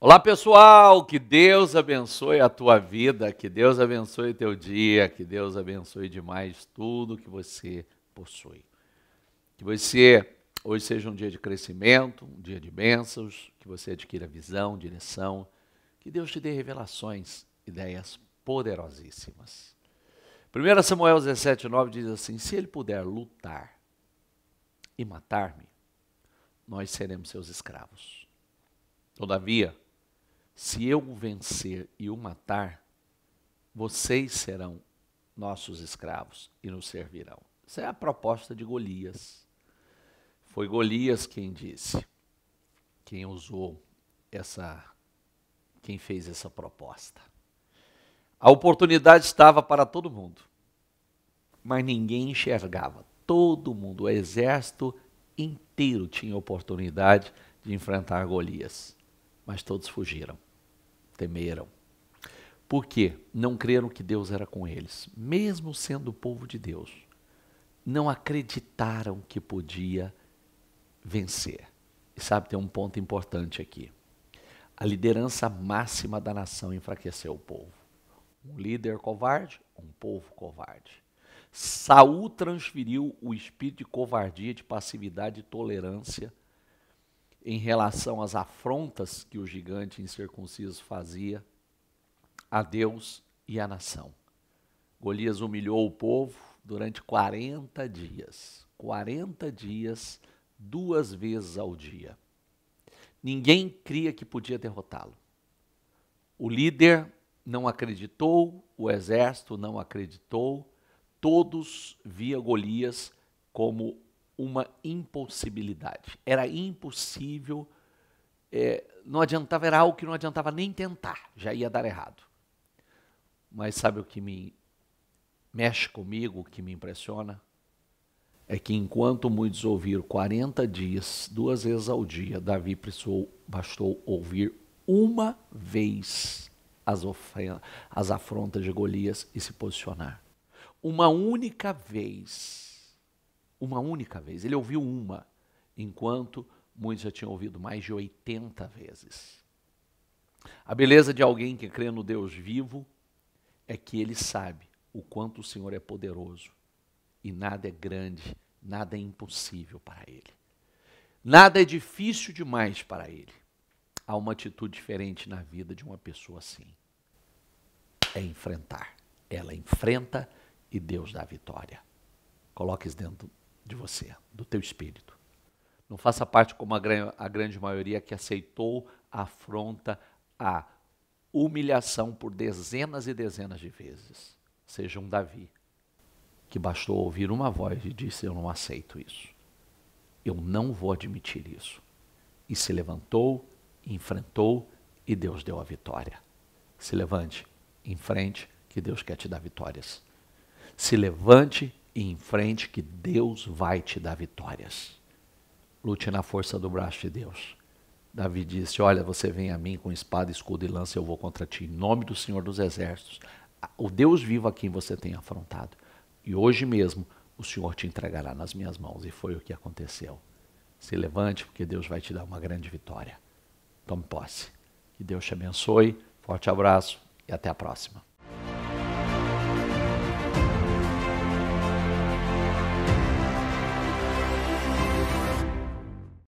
Olá pessoal, que Deus abençoe a tua vida, que Deus abençoe teu dia, que Deus abençoe demais tudo que você possui. Que você hoje seja um dia de crescimento, um dia de bênçãos, que você adquira visão, direção, que Deus te dê revelações, ideias poderosíssimas. 1 Samuel 17,9 diz assim: Se ele puder lutar e matar-me, nós seremos seus escravos. Todavia, se eu o vencer e o matar, vocês serão nossos escravos e nos servirão. Essa é a proposta de Golias. Foi Golias quem disse, quem usou essa, quem fez essa proposta. A oportunidade estava para todo mundo, mas ninguém enxergava. Todo mundo, o exército inteiro tinha oportunidade de enfrentar Golias, mas todos fugiram temeram. Por quê? Não creram que Deus era com eles, mesmo sendo o povo de Deus. Não acreditaram que podia vencer. E sabe, tem um ponto importante aqui. A liderança máxima da nação enfraqueceu o povo. Um líder covarde, um povo covarde. Saul transferiu o espírito de covardia, de passividade e tolerância em relação às afrontas que o gigante incircunciso fazia a Deus e à nação. Golias humilhou o povo durante 40 dias. 40 dias, duas vezes ao dia. Ninguém cria que podia derrotá-lo. O líder não acreditou, o exército não acreditou, todos via Golias como uma impossibilidade. Era impossível, é, não adiantava, era algo que não adiantava nem tentar, já ia dar errado. Mas sabe o que me mexe comigo, o que me impressiona? É que enquanto muitos ouviram 40 dias, duas vezes ao dia, Davi precisou, bastou ouvir uma vez as, as afrontas de Golias e se posicionar. Uma única vez uma única vez. Ele ouviu uma, enquanto muitos já tinham ouvido mais de 80 vezes. A beleza de alguém que crê no Deus vivo é que ele sabe o quanto o Senhor é poderoso e nada é grande, nada é impossível para ele. Nada é difícil demais para ele. Há uma atitude diferente na vida de uma pessoa assim. É enfrentar. Ela enfrenta e Deus dá a vitória. Coloque isso dentro de você, do teu espírito. Não faça parte como a, a grande maioria que aceitou a afronta, a humilhação por dezenas e dezenas de vezes. Seja um Davi, que bastou ouvir uma voz e disse: Eu não aceito isso. Eu não vou admitir isso. E se levantou, enfrentou e Deus deu a vitória. Se levante, em frente, que Deus quer te dar vitórias. Se levante e em frente que Deus vai te dar vitórias. Lute na força do braço de Deus. Davi disse: Olha, você vem a mim com espada, escudo e lança, eu vou contra ti, em nome do Senhor dos Exércitos, o Deus vivo a quem você tem afrontado. E hoje mesmo o Senhor te entregará nas minhas mãos. E foi o que aconteceu. Se levante, porque Deus vai te dar uma grande vitória. Tome posse. Que Deus te abençoe. Forte abraço e até a próxima.